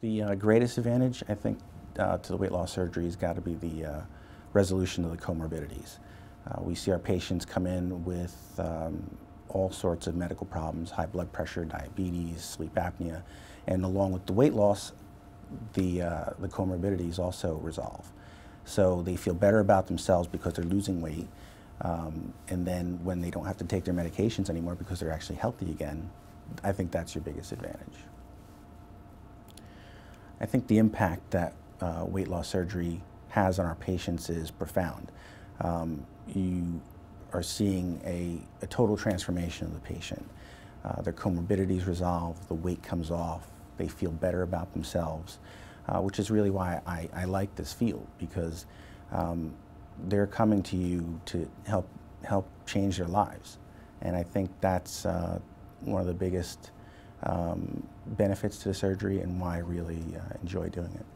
The uh, greatest advantage, I think, uh, to the weight loss surgery has got to be the uh, resolution of the comorbidities. Uh, we see our patients come in with um, all sorts of medical problems, high blood pressure, diabetes, sleep apnea, and along with the weight loss, the, uh, the comorbidities also resolve. So they feel better about themselves because they're losing weight, um, and then when they don't have to take their medications anymore because they're actually healthy again, I think that's your biggest advantage. I think the impact that uh, weight loss surgery has on our patients is profound. Um, you are seeing a, a, total transformation of the patient. Uh, their comorbidities resolve, the weight comes off, they feel better about themselves, uh, which is really why I, I, like this field because um, they're coming to you to help help change their lives, and I think that's uh, one of the biggest um, benefits to the surgery and why I really uh, enjoy doing it.